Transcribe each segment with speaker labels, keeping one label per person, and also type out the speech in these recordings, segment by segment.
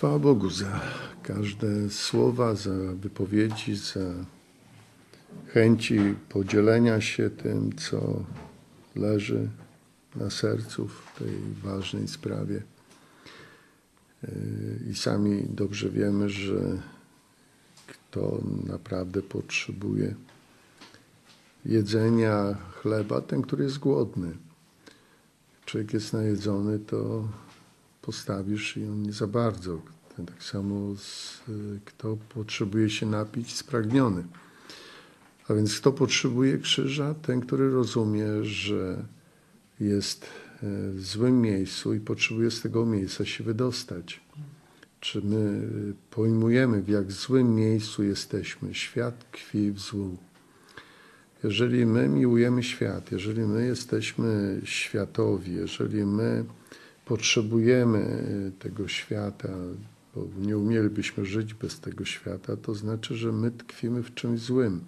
Speaker 1: Chwała Bogu za każde słowa, za wypowiedzi, za chęci podzielenia się tym, co leży na sercu w tej ważnej sprawie. I sami dobrze wiemy, że kto naprawdę potrzebuje jedzenia, chleba, ten, który jest głodny. Człowiek jest najedzony, to postawisz i on nie za bardzo. Tak samo z, kto potrzebuje się napić, spragniony. A więc kto potrzebuje krzyża? Ten, który rozumie, że jest w złym miejscu i potrzebuje z tego miejsca się wydostać. Czy my pojmujemy, w jak złym miejscu jesteśmy? Świat tkwi w złu. Jeżeli my miłujemy świat, jeżeli my jesteśmy światowi, jeżeli my potrzebujemy tego świata, bo nie umielibyśmy żyć bez tego świata, to znaczy, że my tkwimy w czymś złym.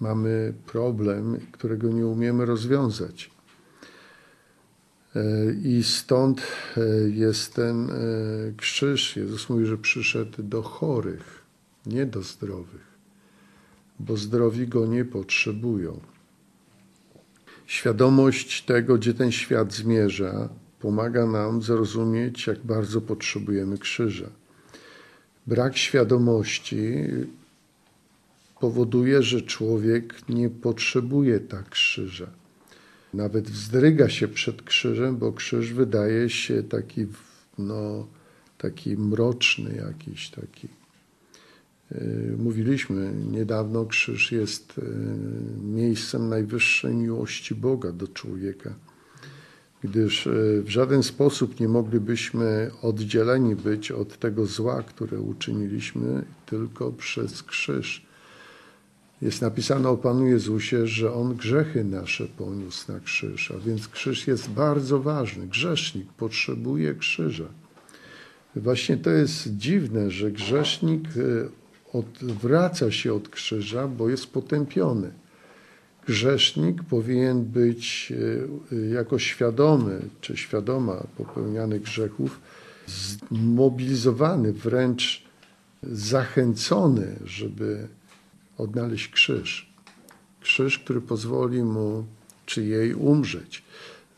Speaker 1: Mamy problem, którego nie umiemy rozwiązać. I stąd jest ten krzyż. Jezus mówi, że przyszedł do chorych, nie do zdrowych, bo zdrowi go nie potrzebują. Świadomość tego, gdzie ten świat zmierza, pomaga nam zrozumieć, jak bardzo potrzebujemy krzyża. Brak świadomości powoduje, że człowiek nie potrzebuje tak krzyża. Nawet wzdryga się przed krzyżem, bo krzyż wydaje się taki, no, taki mroczny jakiś, taki. Mówiliśmy niedawno, krzyż jest miejscem najwyższej miłości Boga do człowieka gdyż w żaden sposób nie moglibyśmy oddzieleni być od tego zła, które uczyniliśmy tylko przez krzyż. Jest napisane o Panu Jezusie, że On grzechy nasze poniósł na krzyż, a więc krzyż jest bardzo ważny. Grzesznik potrzebuje krzyża. Właśnie to jest dziwne, że grzesznik odwraca się od krzyża, bo jest potępiony grzesznik powinien być jako świadomy czy świadoma popełnianych grzechów zmobilizowany, wręcz zachęcony, żeby odnaleźć krzyż. Krzyż, który pozwoli mu czy jej umrzeć.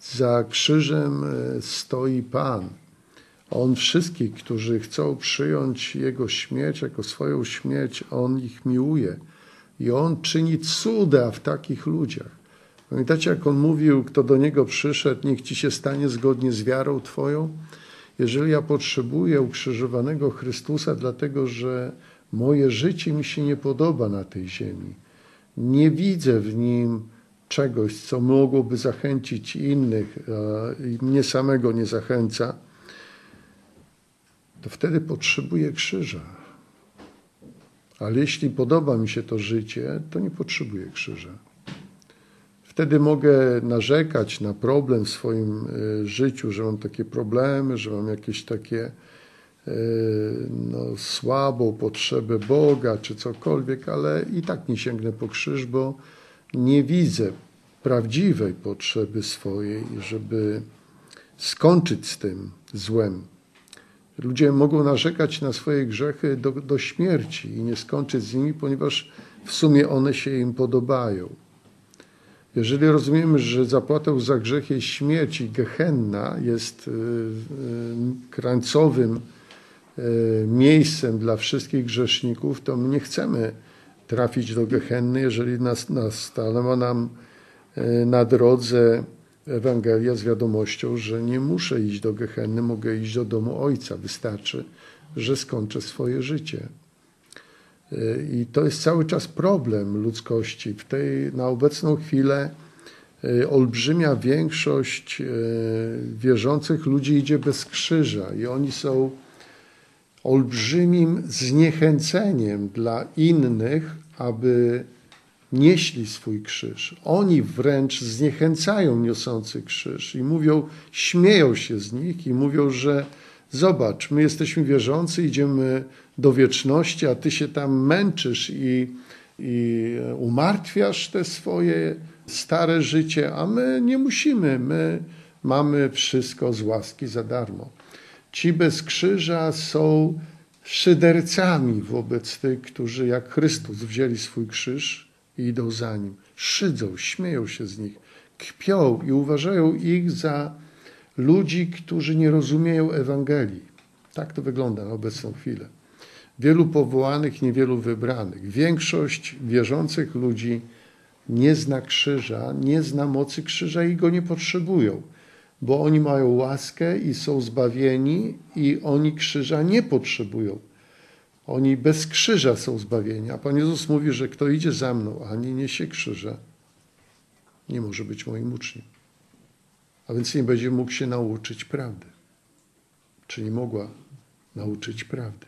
Speaker 1: Za krzyżem stoi Pan. On wszystkich, którzy chcą przyjąć Jego śmierć jako swoją śmierć, On ich miłuje i On czyni cuda w takich ludziach. Pamiętacie, jak On mówił, kto do Niego przyszedł, niech Ci się stanie zgodnie z wiarą Twoją? Jeżeli ja potrzebuję ukrzyżowanego Chrystusa, dlatego że moje życie mi się nie podoba na tej ziemi, nie widzę w Nim czegoś, co mogłoby zachęcić innych, i mnie samego nie zachęca, to wtedy potrzebuję krzyża. Ale jeśli podoba mi się to życie, to nie potrzebuję krzyża. Wtedy mogę narzekać na problem w swoim życiu, że mam takie problemy, że mam jakieś takie no, słabą potrzebę Boga czy cokolwiek, ale i tak nie sięgnę po krzyż, bo nie widzę prawdziwej potrzeby swojej, żeby skończyć z tym złem. Ludzie mogą narzekać na swoje grzechy do, do śmierci i nie skończyć z nimi, ponieważ w sumie one się im podobają. Jeżeli rozumiemy, że zapłatą za grzech jest śmierć i gehenna jest krańcowym miejscem dla wszystkich grzeszników, to my nie chcemy trafić do gehenny, jeżeli nas, nas stanęła nam na drodze Ewangelia z wiadomością, że nie muszę iść do Gehenny, mogę iść do domu Ojca. Wystarczy, że skończę swoje życie. I to jest cały czas problem ludzkości. W tej, na obecną chwilę olbrzymia większość wierzących ludzi idzie bez krzyża i oni są olbrzymim zniechęceniem dla innych, aby nieśli swój krzyż. Oni wręcz zniechęcają niosący krzyż i mówią, śmieją się z nich i mówią, że zobacz, my jesteśmy wierzący, idziemy do wieczności, a ty się tam męczysz i, i umartwiasz te swoje stare życie, a my nie musimy, my mamy wszystko z łaski za darmo. Ci bez krzyża są szydercami wobec tych, którzy jak Chrystus wzięli swój krzyż i idą za nim. Szydzą, śmieją się z nich, kpią i uważają ich za ludzi, którzy nie rozumieją Ewangelii. Tak to wygląda na obecną chwilę. Wielu powołanych, niewielu wybranych. Większość wierzących ludzi nie zna krzyża, nie zna mocy krzyża i go nie potrzebują, bo oni mają łaskę i są zbawieni i oni krzyża nie potrzebują. Oni bez krzyża są zbawieni. A Pan Jezus mówi, że kto idzie za mną, a nie niesie krzyża, nie może być moim uczniem. A więc nie będzie mógł się nauczyć prawdy. Czy nie mogła nauczyć prawdy.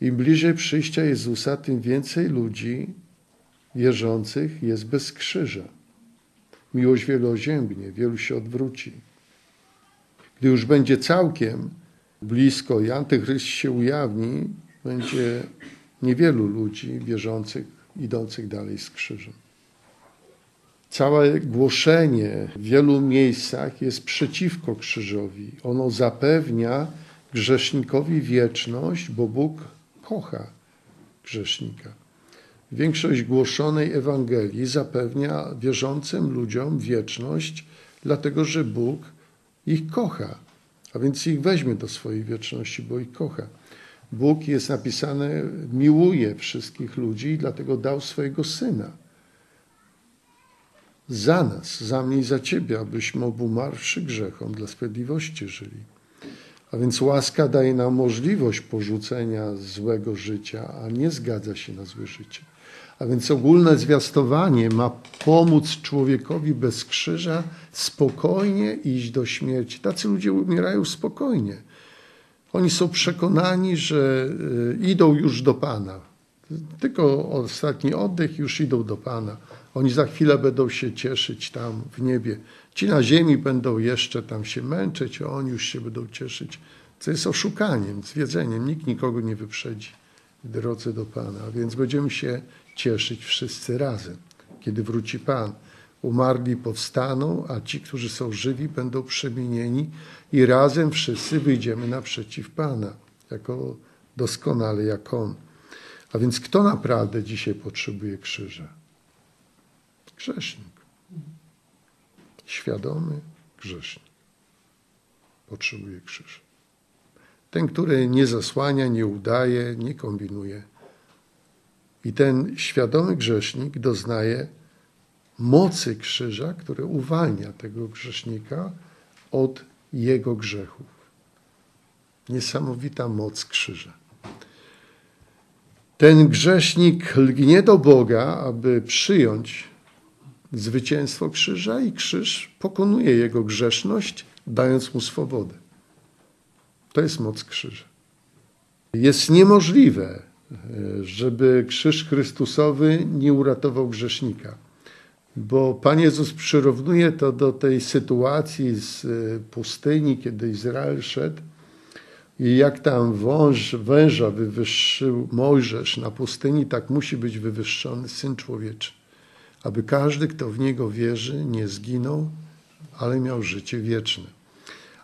Speaker 1: Im bliżej przyjścia Jezusa, tym więcej ludzi wierzących jest bez krzyża. Miłość wielu oziębnie, wielu się odwróci. Gdy już będzie całkiem blisko i antychryst się ujawni, będzie niewielu ludzi wierzących, idących dalej z krzyżem. Całe głoszenie w wielu miejscach jest przeciwko krzyżowi. Ono zapewnia grzesznikowi wieczność, bo Bóg kocha grzesznika. Większość głoszonej Ewangelii zapewnia wierzącym ludziom wieczność, dlatego że Bóg ich kocha, a więc ich weźmie do swojej wieczności, bo ich kocha. Bóg jest napisane, miłuje wszystkich ludzi i dlatego dał swojego syna. Za nas, za mnie i za ciebie, abyśmy obumarwszy grzechom dla sprawiedliwości żyli. A więc łaska daje nam możliwość porzucenia złego życia, a nie zgadza się na złe życie. A więc ogólne zwiastowanie ma pomóc człowiekowi bez krzyża spokojnie iść do śmierci. Tacy ludzie umierają spokojnie. Oni są przekonani, że y, idą już do Pana. Tylko ostatni oddech już idą do Pana. Oni za chwilę będą się cieszyć tam w niebie. Ci na ziemi będą jeszcze tam się męczyć, a oni już się będą cieszyć. Co jest oszukaniem, zwiedzeniem. Nikt nikogo nie wyprzedzi w drodze do Pana. Więc będziemy się cieszyć wszyscy razem, kiedy wróci Pan. Umarli powstaną, a ci, którzy są żywi, będą przemienieni i razem wszyscy wyjdziemy naprzeciw Pana, jako doskonale jak On. A więc kto naprawdę dzisiaj potrzebuje krzyża? Grzesznik. Świadomy grzesznik. Potrzebuje krzyża. Ten, który nie zasłania, nie udaje, nie kombinuje. I ten świadomy grzesznik doznaje mocy krzyża, który uwalnia tego grzesznika od jego grzechów. Niesamowita moc krzyża. Ten grzesznik lgnie do Boga, aby przyjąć zwycięstwo krzyża, i krzyż pokonuje jego grzeszność, dając mu swobodę. To jest moc krzyża. Jest niemożliwe, żeby krzyż Chrystusowy nie uratował grzesznika. Bo Pan Jezus przyrównuje to do tej sytuacji z pustyni, kiedy Izrael szedł i jak tam wąż, węża wywyższył Mojżesz na pustyni, tak musi być wywyższony Syn Człowieczy, aby każdy, kto w Niego wierzy, nie zginął, ale miał życie wieczne.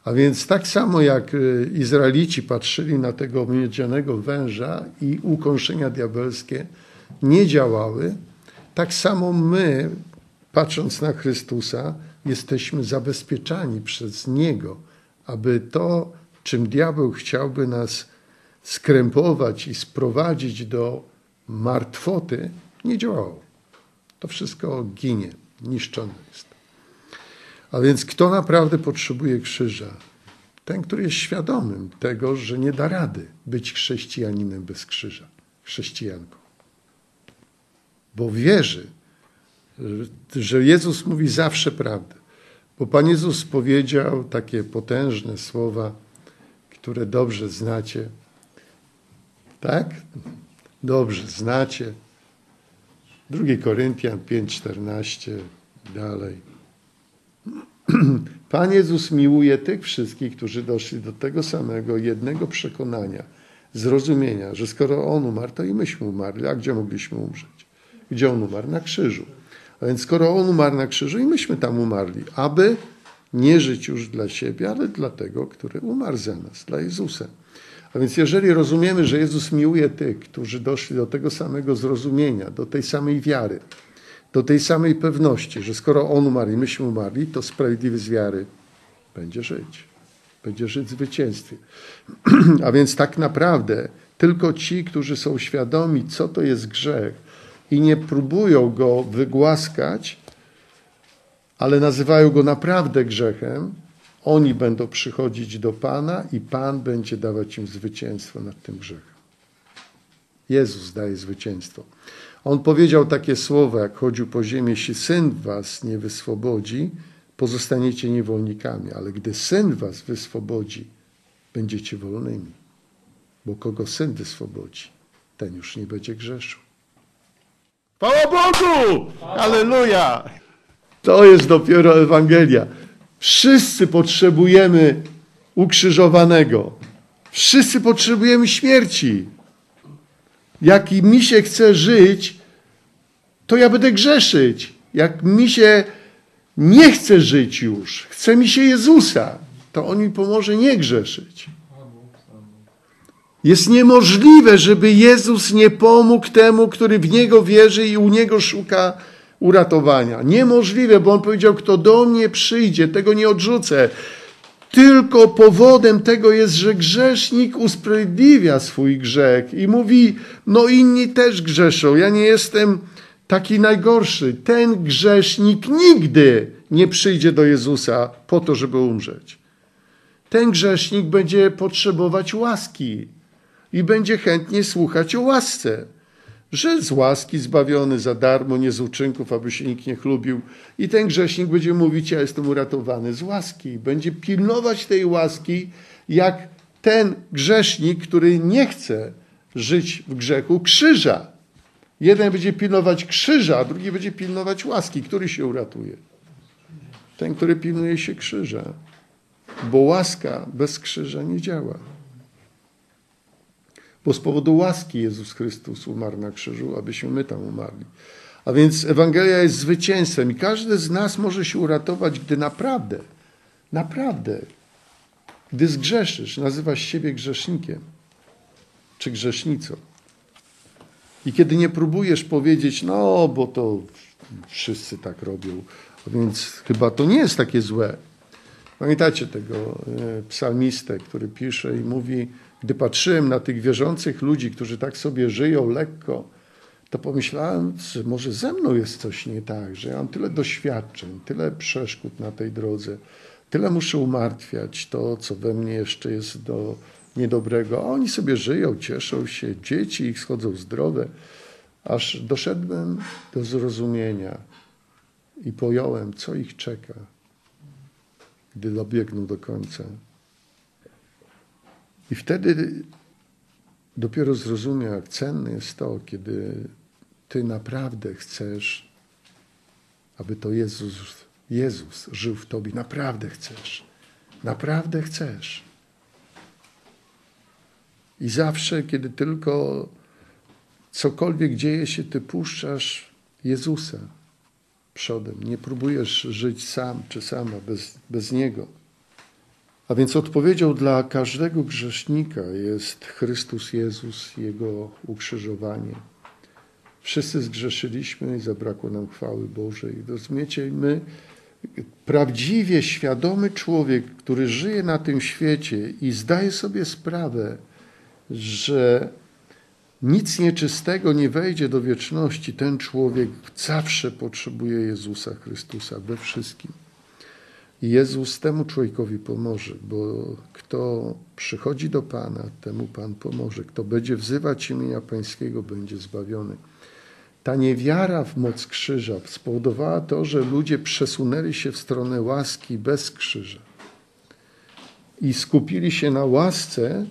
Speaker 1: A więc tak samo jak y, Izraelici patrzyli na tego miedzianego węża i ukąszenia diabelskie nie działały, tak samo my, patrząc na Chrystusa, jesteśmy zabezpieczani przez Niego, aby to, czym diabeł chciałby nas skrępować i sprowadzić do martwoty, nie działało. To wszystko ginie, niszczone jest. A więc kto naprawdę potrzebuje krzyża? Ten, który jest świadomym tego, że nie da rady być chrześcijaninem bez krzyża, chrześcijanką. Bo wierzy, że Jezus mówi zawsze prawdę. Bo Pan Jezus powiedział takie potężne słowa, które dobrze znacie. Tak? Dobrze znacie. 2 Koryntian 5,14 dalej. Pan Jezus miłuje tych wszystkich, którzy doszli do tego samego jednego przekonania, zrozumienia, że skoro On umarł, to i myśmy umarli. A gdzie mogliśmy umrzeć? Gdzie On umarł? Na krzyżu. A więc skoro On umarł na krzyżu i myśmy tam umarli, aby Nie żyć już dla siebie, ale dla tego, który umarł za nas, dla Jezusa. A więc jeżeli rozumiemy, że Jezus miłuje tych, którzy doszli do tego samego zrozumienia, do tej samej wiary, do tej samej pewności, że skoro On umarł i myśmy umarli, to sprawiedliwy z wiary będzie żyć. Będzie żyć w zwycięstwie. A więc tak naprawdę tylko ci, którzy są świadomi, co to jest grzech i nie próbują go wygłaskać, ale nazywają go naprawdę grzechem, oni będą przychodzić do Pana i Pan będzie dawać im zwycięstwo nad tym grzechem. Jezus daje zwycięstwo. On powiedział takie słowa, jak chodził po ziemi, jeśli Syn was nie wyswobodzi, pozostaniecie niewolnikami, ale gdy Syn was wyswobodzi, będziecie wolnymi. Bo kogo Syn wyswobodzi, ten już nie będzie grzeszył. Chwała Bogu! Aleluja! To jest dopiero Ewangelia. Wszyscy potrzebujemy ukrzyżowanego. Wszyscy potrzebujemy śmierci. Jak mi się chce żyć, to ja będę grzeszyć. Jak mi się nie chce żyć już, chce mi się Jezusa, to On mi pomoże nie grzeszyć. Jest niemożliwe, żeby Jezus nie pomógł temu, który w Niego wierzy i u Niego szuka uratowania. Niemożliwe, bo On powiedział, kto do mnie przyjdzie, tego nie odrzucę. Tylko powodem tego jest, że grzesznik usprawiedliwia swój grzech i mówi, no inni też grzeszą, ja nie jestem taki najgorszy. Ten grzesznik nigdy nie przyjdzie do Jezusa po to, żeby umrzeć. Ten grzesznik będzie potrzebować łaski i będzie chętnie słuchać o łasce że z łaski zbawiony za darmo, nie z uczynków, aby się nikt nie chlubił. I ten grzesznik będzie mówić, ja jestem uratowany z łaski. Będzie pilnować tej łaski, jak ten grzesznik, który nie chce żyć w grzechu, krzyża. Jeden będzie pilnować krzyża, a drugi będzie pilnować łaski. Który się uratuje? Ten, który pilnuje się krzyża. Bo łaska bez krzyża nie działa bo z powodu łaski Jezus Chrystus umarł na krzyżu, abyśmy my tam umarli. A więc Ewangelia jest zwycięstwem i każdy z nas może się uratować, gdy naprawdę, naprawdę, gdy zgrzeszysz, nazywasz siebie grzesznikiem czy grzesznicą. I kiedy nie próbujesz powiedzieć, no bo to wszyscy tak robią, więc chyba to nie jest takie złe. Pamiętacie tego e, psalmistę, który pisze i mówi, gdy patrzyłem na tych wierzących ludzi, którzy tak sobie żyją lekko, to pomyślałem, że może ze mną jest coś nie tak, że ja mam tyle doświadczeń, tyle przeszkód na tej drodze, tyle muszę umartwiać to, co we mnie jeszcze jest do niedobrego. A oni sobie żyją, cieszą się, dzieci ich schodzą zdrowe, aż doszedłem do zrozumienia i pojąłem, co ich czeka, gdy dobiegną do końca. I wtedy dopiero zrozumiał, jak cenne jest to, kiedy Ty naprawdę chcesz, aby to Jezus, Jezus żył w Tobie. Naprawdę chcesz. Naprawdę chcesz. I zawsze, kiedy tylko cokolwiek dzieje się, Ty puszczasz Jezusa przodem. Nie próbujesz żyć sam czy sama bez, bez Niego. A więc odpowiedzią dla każdego grzesznika jest Chrystus Jezus, Jego ukrzyżowanie. Wszyscy zgrzeszyliśmy i zabrakło nam chwały Bożej. Rozumiecie, my, prawdziwie świadomy człowiek, który żyje na tym świecie i zdaje sobie sprawę, że nic nieczystego nie wejdzie do wieczności, ten człowiek zawsze potrzebuje Jezusa Chrystusa we wszystkim. Jezus temu człowiekowi pomoże, bo kto przychodzi do Pana, temu Pan pomoże. Kto będzie wzywać imienia Pańskiego, będzie zbawiony. Ta niewiara w moc krzyża spowodowała to, że ludzie przesunęli się w stronę łaski bez krzyża i skupili się na łasce,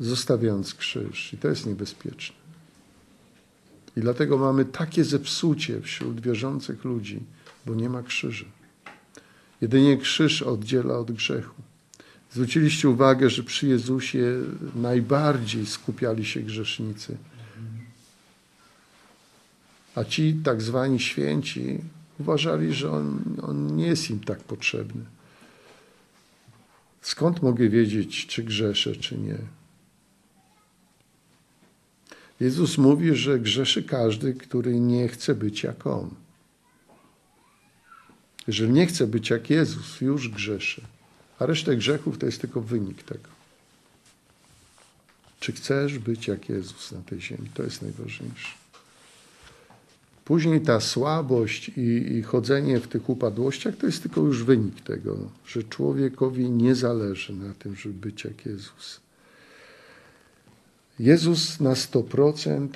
Speaker 1: zostawiając krzyż. I to jest niebezpieczne. I dlatego mamy takie zepsucie wśród wierzących ludzi, bo nie ma krzyża. Jedynie krzyż oddziela od grzechu. Zwróciliście uwagę, że przy Jezusie najbardziej skupiali się grzesznicy. A ci tak zwani święci uważali, że on, on nie jest im tak potrzebny. Skąd mogę wiedzieć, czy grzeszę, czy nie? Jezus mówi, że grzeszy każdy, który nie chce być jak On. Jeżeli nie chce być jak Jezus, już grzeszy. A resztę grzechów to jest tylko wynik tego. Czy chcesz być jak Jezus na tej ziemi? To jest najważniejsze. Później ta słabość i, i, chodzenie w tych upadłościach to jest tylko już wynik tego, że człowiekowi nie zależy na tym, żeby być jak Jezus. Jezus na 100%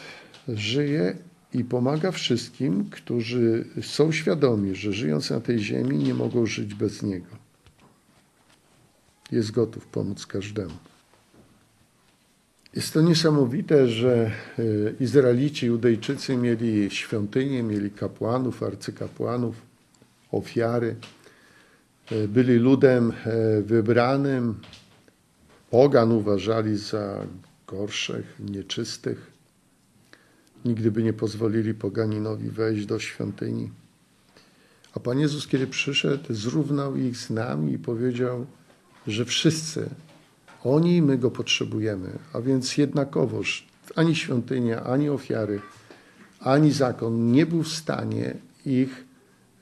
Speaker 1: żyje i pomaga wszystkim, którzy są świadomi, że żyjąc na tej ziemi nie mogą żyć bez Niego. Jest gotów pomóc każdemu. Jest to niesamowite, że e, Izraelici, Judejczycy mieli świątynię, mieli kapłanów, arcykapłanów, ofiary. E, byli ludem e, wybranym. Pogan uważali za gorszych, nieczystych. Nigdy by nie pozwolili poganinowi wejść do świątyni. A Pan Jezus, kiedy przyszedł, zrównał ich z nami i powiedział, że wszyscy oni i my go potrzebujemy, a więc jednakowoż ani świątynia, ani ofiary, ani zakon nie był w stanie ich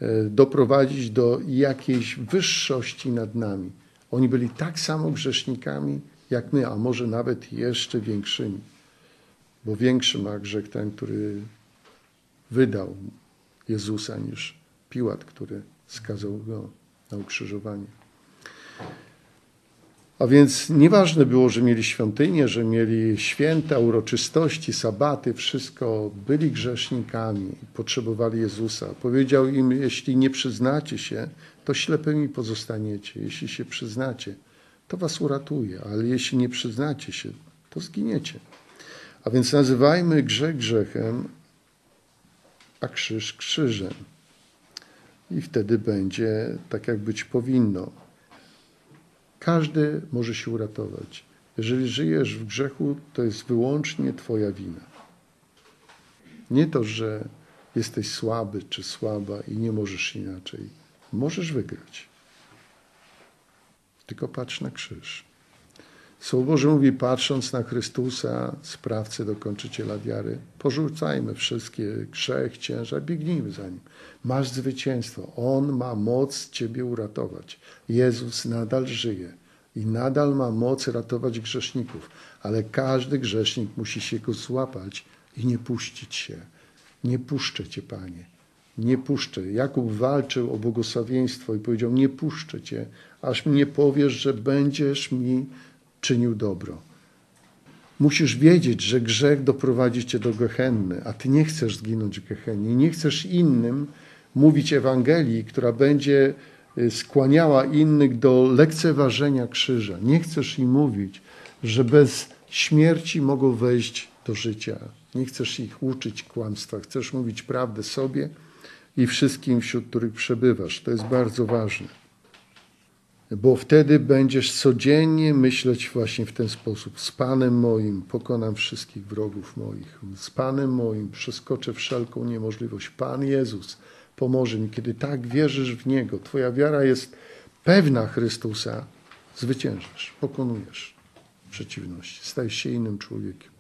Speaker 1: e, doprowadzić do jakiejś wyższości nad nami. Oni byli tak samo grzesznikami jak my, a może nawet jeszcze większymi, bo większy ma grzech ten, który wydał Jezusa niż Piłat, który skazał go na ukrzyżowanie. A więc nieważne było, że mieli świątynię, że mieli święta, uroczystości, sabaty, wszystko, byli grzesznikami, potrzebowali Jezusa. Powiedział im, jeśli nie przyznacie się, to ślepymi pozostaniecie. Jeśli się przyznacie, to was uratuje, ale jeśli nie przyznacie się, to zginiecie. A więc nazywajmy grzech grzechem, a krzyż krzyżem. I wtedy będzie tak, jak być powinno. Każdy może się uratować. Jeżeli żyjesz w grzechu, to jest wyłącznie Twoja wina. Nie to, że jesteś słaby czy słaba i nie możesz inaczej. Możesz wygrać. Tylko patrz na krzyż. Słowo Boże mówi, patrząc na Chrystusa, sprawcę, dokończyciela wiary, porzucajmy wszystkie grzech, ciężar, biegnijmy za Nim. Masz zwycięstwo. On ma moc Ciebie uratować. Jezus nadal żyje i nadal ma moc ratować grzeszników, ale każdy grzesznik musi się go złapać i nie puścić się. Nie puszczę Cię, Panie. Nie puszczę. Jakub walczył o błogosławieństwo i powiedział: Nie puszczę Cię, aż mnie powiesz, że będziesz mi czynił dobro. Musisz wiedzieć, że grzech doprowadzi cię do gehenny, a ty nie chcesz zginąć w gehennie. Nie chcesz innym mówić Ewangelii, która będzie y, skłaniała innych do lekceważenia krzyża. Nie chcesz im mówić, że bez śmierci mogą wejść do życia. Nie chcesz ich uczyć kłamstwa. Chcesz mówić prawdę sobie i wszystkim, wśród których przebywasz. To jest bardzo ważne bo wtedy będziesz codziennie myśleć właśnie w ten sposób. Z Panem moim pokonam wszystkich wrogów moich. Z Panem moim przeskoczę wszelką niemożliwość. Pan Jezus pomoże mi. Kiedy tak wierzysz w Niego, Twoja wiara jest pewna Chrystusa, zwyciężysz, pokonujesz przeciwności, stajesz się innym człowiekiem.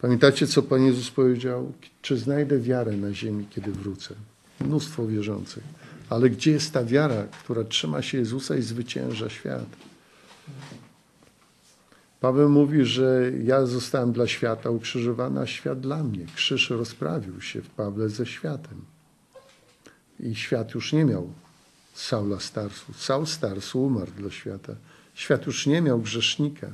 Speaker 1: Pamiętacie, co Pan Jezus powiedział? Czy znajdę wiarę na ziemi, kiedy wrócę? Mnóstwo wierzących ale gdzie jest ta wiara, która trzyma się Jezusa i zwycięża świat? Paweł mówi, że ja zostałem dla świata ukrzyżowany, a świat dla mnie. Krzyż rozprawił się w Pawle ze światem. I świat już nie miał Saula Starsu. Saul Starsu umarł dla świata. Świat już nie miał grzesznika.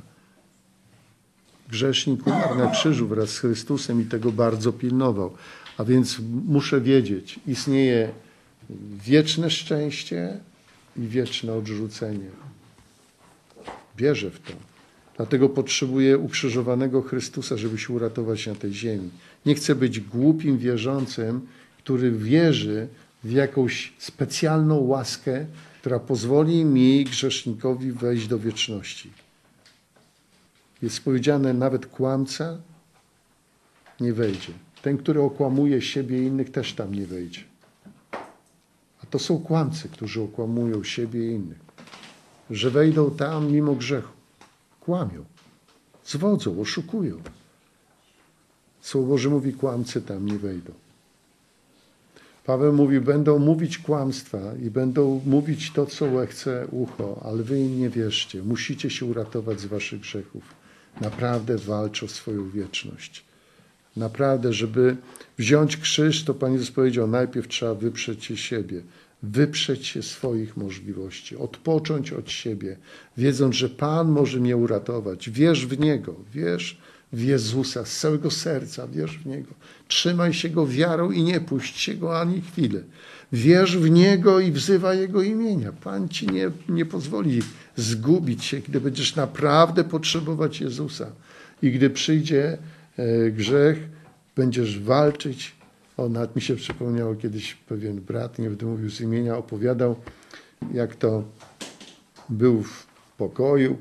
Speaker 1: Grzesznik umarł na krzyżu wraz z Chrystusem i tego bardzo pilnował. A więc muszę wiedzieć, istnieje wieczne szczęście i wieczne odrzucenie. Wierzę w to. Dlatego potrzebuję ukrzyżowanego Chrystusa, żeby się uratować na tej ziemi. Nie chcę być głupim wierzącym, który wierzy w jakąś specjalną łaskę, która pozwoli mi, grzesznikowi, wejść do wieczności. Jest powiedziane, nawet kłamca nie wejdzie. Ten, który okłamuje siebie i innych, też tam nie wejdzie. To są kłamcy, którzy okłamują siebie i innych. że wejdą tam mimo grzechu. Kłamią, zwodzą, oszukują. Słowo Boże mówi, kłamcy tam nie wejdą. Paweł mówi, będą mówić kłamstwa i będą mówić to, co chce ucho, ale wy im nie wierzcie. Musicie się uratować z waszych grzechów. Naprawdę walcz o swoją wieczność. Naprawdę, żeby wziąć krzyż, to Pan Jezus powiedział, najpierw trzeba wyprzeć się siebie, wyprzeć się swoich możliwości, odpocząć od siebie, wiedząc, że Pan może mnie uratować. Wierz w Niego, wierz w Jezusa z całego serca, wierz w Niego. Trzymaj się Go wiarą i nie puść się Go ani chwilę. Wierz w Niego i wzywaj Jego imienia. Pan Ci nie, nie pozwoli zgubić się, gdy będziesz naprawdę potrzebować Jezusa. I gdy przyjdzie grzech, będziesz walczyć. O, nawet mi się przypomniało kiedyś pewien brat, nie będę mówił z imienia, opowiadał, jak to był w pokoju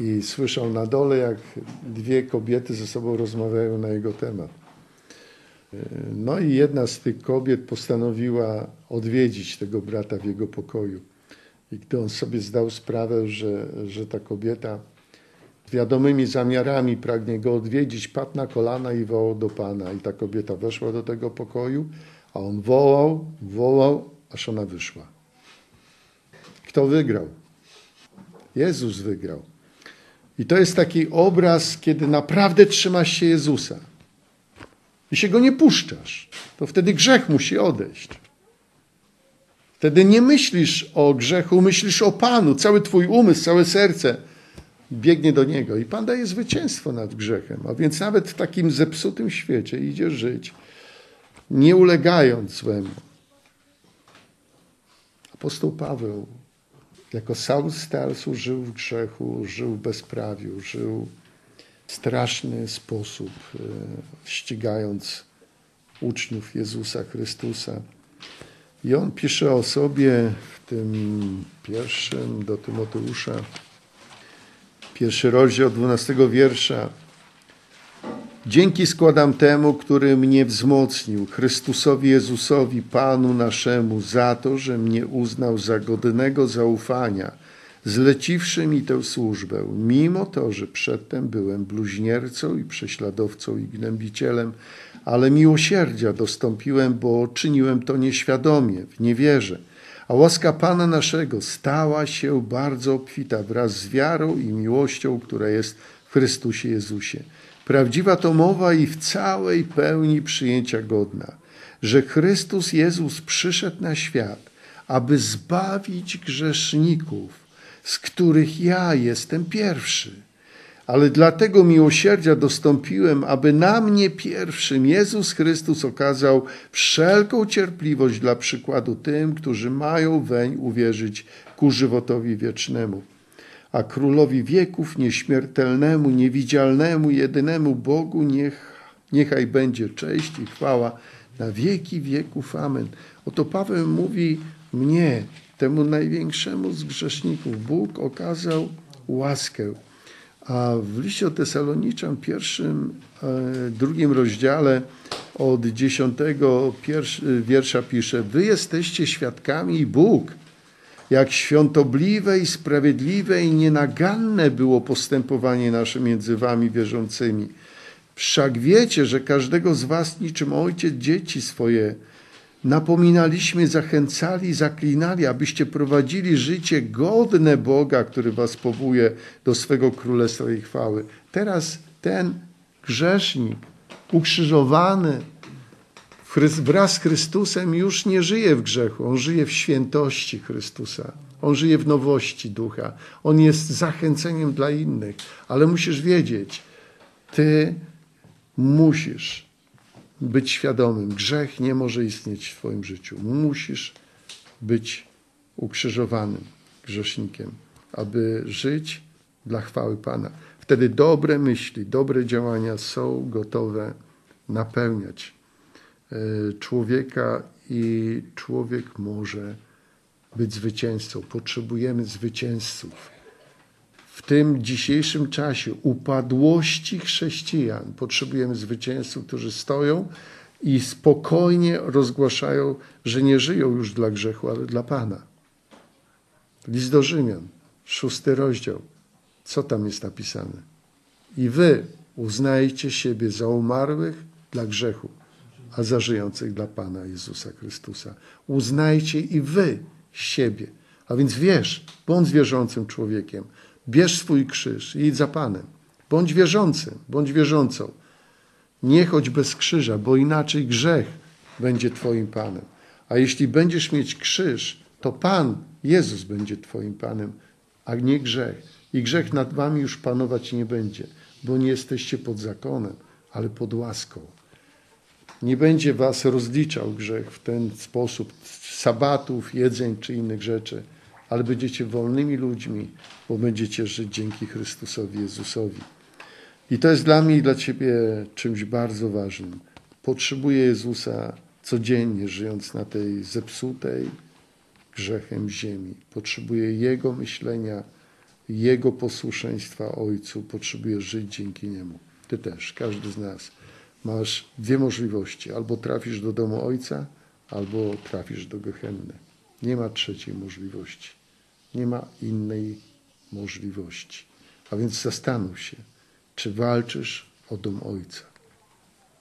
Speaker 1: i słyszał na dole, jak dwie kobiety ze sobą rozmawiają na jego temat. No i jedna z tych kobiet postanowiła odwiedzić tego brata w jego pokoju. I gdy on sobie zdał sprawę, że, że ta kobieta wiadomymi zamiarami pragnie go odwiedzić, padł na kolana i wołał do Pana. I ta kobieta weszła do tego pokoju, a on wołał, wołał, aż ona wyszła. Kto wygrał? Jezus wygrał. I to jest taki obraz, kiedy naprawdę trzymasz się Jezusa i się go nie puszczasz, to wtedy grzech musi odejść. Wtedy nie myślisz o grzechu, myślisz o Panu. Cały Twój umysł, całe serce biegnie do Niego i Pan daje zwycięstwo nad grzechem. A więc nawet w takim zepsutym świecie idzie żyć, nie ulegając złemu. Apostoł Paweł jako Saul Starsu żył w grzechu, żył w bezprawiu, żył w straszny sposób, e, ścigając uczniów Jezusa Chrystusa. I on pisze o sobie w tym pierwszym do Tymoteusza, pierwszy rozdział, dwunastego wiersza. Dzięki składam temu, który mnie wzmocnił, Chrystusowi Jezusowi, Panu naszemu, za to, że mnie uznał za godnego zaufania, zleciwszy mi tę służbę, mimo to, że przedtem byłem bluźniercą i prześladowcą i gnębicielem, ale miłosierdzia dostąpiłem, bo czyniłem to nieświadomie, w niewierze. A łaska Pana naszego stała się bardzo obfita wraz z wiarą i miłością, która jest w Chrystusie Jezusie. Prawdziwa to mowa i w całej pełni przyjęcia godna, że Chrystus Jezus przyszedł na świat, aby zbawić grzeszników, z których ja jestem pierwszy. Ale dlatego miłosierdzia dostąpiłem, aby na mnie pierwszym Jezus Chrystus okazał wszelką cierpliwość dla przykładu tym, którzy mają weń uwierzyć ku żywotowi wiecznemu a królowi wieków, nieśmiertelnemu, niewidzialnemu, jedynemu Bogu, niech, niechaj będzie cześć i chwała na wieki wieków. Amen. Oto Paweł mówi mnie, temu największemu z grzeszników, Bóg okazał łaskę. A w liście o Tesaloniczan, pierwszym, e, drugim rozdziale od dziesiątego wiersza pisze, wy jesteście świadkami i Bóg jak świątobliwe i sprawiedliwe i nienaganne było postępowanie nasze między wami wierzącymi. Wszak wiecie, że każdego z was niczym ojciec dzieci swoje napominaliśmy, zachęcali, zaklinali, abyście prowadzili życie godne Boga, który was powołuje do swego królestwa i chwały. Teraz ten grzesznik, ukrzyżowany, wraz z Chrystusem już nie żyje w grzechu, on żyje w świętości Chrystusa. On żyje w nowości ducha. On jest zachęceniem dla innych. Ale musisz wiedzieć, ty musisz być świadomym. Grzech nie może istnieć w twoim życiu. Musisz być ukrzyżowanym grzesznikiem, aby żyć dla chwały Pana. Wtedy dobre myśli, dobre działania są gotowe napełniać E, człowieka i człowiek może być zwycięzcą. Potrzebujemy zwycięzców. W tym dzisiejszym czasie upadłości chrześcijan potrzebujemy zwycięzców, którzy stoją i spokojnie rozgłaszają, że nie żyją już dla grzechu, ale dla Pana. List do Rzymian, szósty rozdział. Co tam jest napisane? I wy uznajcie siebie za umarłych dla grzechu, a za żyjących dla Pana Jezusa Chrystusa. Uznajcie i wy siebie. A więc wiesz, bądź wierzącym człowiekiem. Bierz swój krzyż i idź za Panem. Bądź wierzącym, bądź wierzącą. Nie chodź bez krzyża, bo inaczej grzech będzie Twoim Panem. A jeśli będziesz mieć krzyż, to Pan, Jezus będzie Twoim Panem, a nie grzech. I grzech nad Wami już panować nie będzie, bo nie jesteście pod zakonem, ale pod łaską. Nie będzie Was rozliczał grzech w ten sposób, sabatów, jedzeń czy innych rzeczy, ale będziecie wolnymi ludźmi, bo będziecie żyć dzięki Chrystusowi Jezusowi. I to jest dla mnie i dla Ciebie czymś bardzo ważnym. Potrzebuję Jezusa codziennie, żyjąc na tej zepsutej grzechem ziemi. Potrzebuję Jego myślenia, Jego posłuszeństwa Ojcu. Potrzebuję żyć dzięki Niemu. Ty też, każdy z nas. Masz dwie możliwości. Albo trafisz do domu Ojca, albo trafisz do Gehenny. Nie ma trzeciej możliwości. Nie ma innej możliwości. A więc zastanów się, czy walczysz o dom Ojca.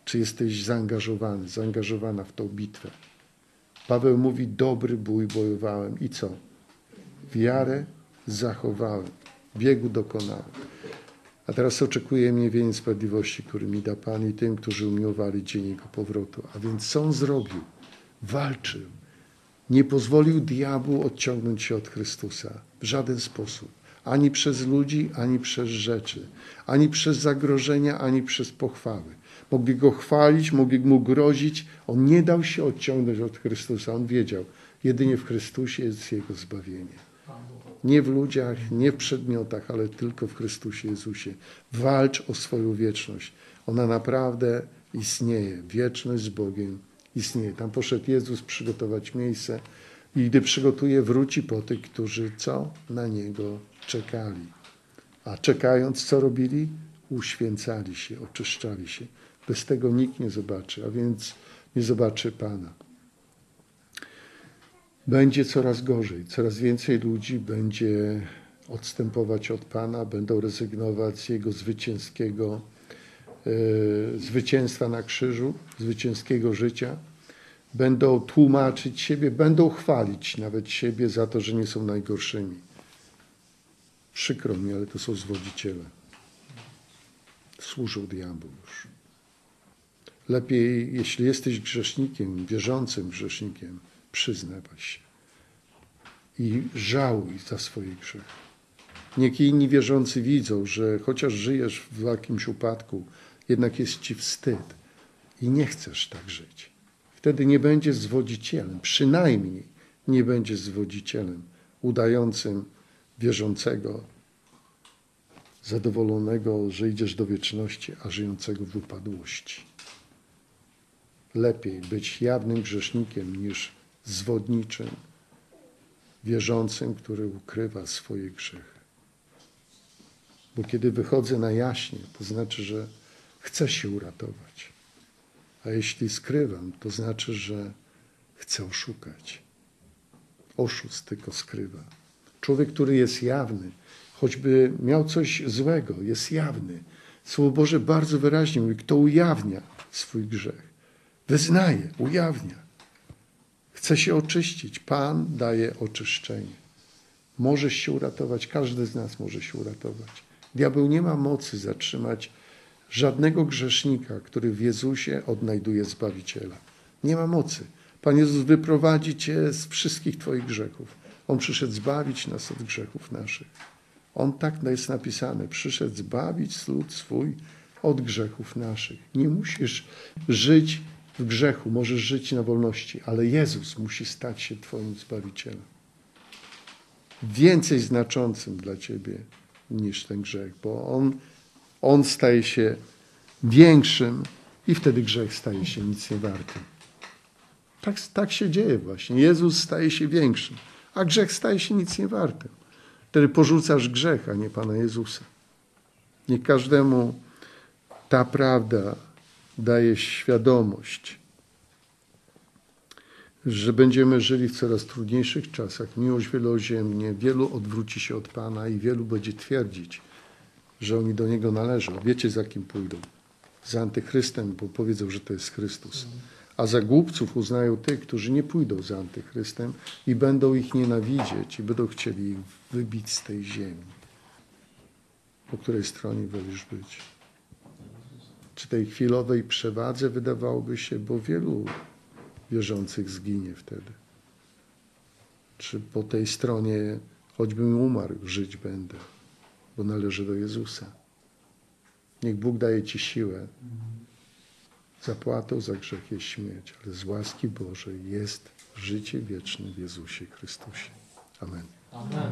Speaker 1: Czy jesteś zaangażowany, zaangażowana w tą bitwę? Paweł mówi: Dobry bój bojowałem. I co? Wiarę zachowałem, biegu dokonałem. A teraz oczekuje mnie wień sprawiedliwości, który mi da Pan i tym, którzy umiłowali dzień Jego powrotu. A więc co on zrobił? Walczył. Nie pozwolił diabłu odciągnąć się od Chrystusa w żaden sposób. Ani przez ludzi, ani przez rzeczy, ani przez zagrożenia, ani przez pochwały. Mogli go chwalić, mogli mu grozić. On nie dał się odciągnąć od Chrystusa. On wiedział, jedynie w Chrystusie jest jego zbawienie. Nie w ludziach, nie w przedmiotach, ale tylko w Chrystusie Jezusie. Walcz o swoją wieczność. Ona naprawdę istnieje. Wieczność z Bogiem istnieje. Tam poszedł Jezus przygotować miejsce i gdy przygotuje, wróci po tych, którzy co? Na Niego czekali. A czekając, co robili? Uświęcali się, oczyszczali się. Bez tego nikt nie zobaczy, a więc nie zobaczy Pana. Będzie coraz gorzej, coraz więcej ludzi będzie odstępować od Pana, będą rezygnować z Jego zwycięskiego zwycięstwa na krzyżu, zwycięskiego życia. Będą tłumaczyć siebie, będą chwalić nawet siebie za to, że nie są najgorszymi. Przykro mi, ale to są zwodziciele. Służą diabłu już. Lepiej, jeśli jesteś grzesznikiem, wierzącym grzesznikiem, przyznawaj się i żałuj za swoje grzechy. Niech inni wierzący widzą, że chociaż żyjesz w jakimś upadku, jednak jest ci wstyd i nie chcesz tak żyć. Wtedy nie będziesz zwodzicielem, przynajmniej nie będziesz zwodzicielem udającym wierzącego, zadowolonego, że idziesz do wieczności, a żyjącego w upadłości. Lepiej być jawnym grzesznikiem niż zwodniczym, wierzącym, który ukrywa swoje grzechy. Bo kiedy wychodzę na jaśnie, to znaczy, że chcę się uratować. A jeśli skrywam, to znaczy, że chcę oszukać. Oszust tylko skrywa. Człowiek, który jest jawny, choćby miał coś złego, jest jawny. Słowo Boże bardzo wyraźnie mówi, kto ujawnia swój grzech, wyznaje, ujawnia. Chce się oczyścić. Pan daje oczyszczenie. Możesz się uratować, każdy z nas może się uratować. Diabeł nie ma mocy zatrzymać żadnego grzesznika, który w Jezusie odnajduje Zbawiciela. Nie ma mocy. Pan Jezus wyprowadzi cię z wszystkich Twoich grzechów. On przyszedł zbawić nas od grzechów naszych. On tak jest napisane. Przyszedł zbawić lud swój od grzechów naszych. Nie musisz żyć w grzechu, możesz żyć na wolności, ale Jezus musi stać się Twoim Zbawicielem. Więcej znaczącym dla Ciebie niż ten grzech, bo On, on staje się większym i wtedy grzech staje się nic nie warty. Tak, tak się dzieje właśnie. Jezus staje się większym, a grzech staje się nic nie wartym. Wtedy porzucasz grzech, a nie Pana Jezusa. Nie każdemu ta prawda daje świadomość, że będziemy żyli w coraz trudniejszych czasach. Miłość wieloziemnie, wielu odwróci się od Pana i wielu będzie twierdzić, że oni do Niego należą. Wiecie, za kim pójdą? Za antychrystem, bo powiedzą, że to jest Chrystus. A za głupców uznają tych, którzy nie pójdą za antychrystem i będą ich nienawidzieć i będą chcieli ich wybić z tej ziemi. Po której stronie wolisz być? Czy tej chwilowej przewadze wydawałoby się, bo wielu wierzących zginie wtedy? Czy po tej stronie, choćbym umarł, żyć będę, bo należy do Jezusa? Niech Bóg daje Ci siłę. Zapłatą za grzech jest śmierć, ale z łaski Bożej jest życie wieczne w Jezusie Chrystusie. Amen.
Speaker 2: Amen.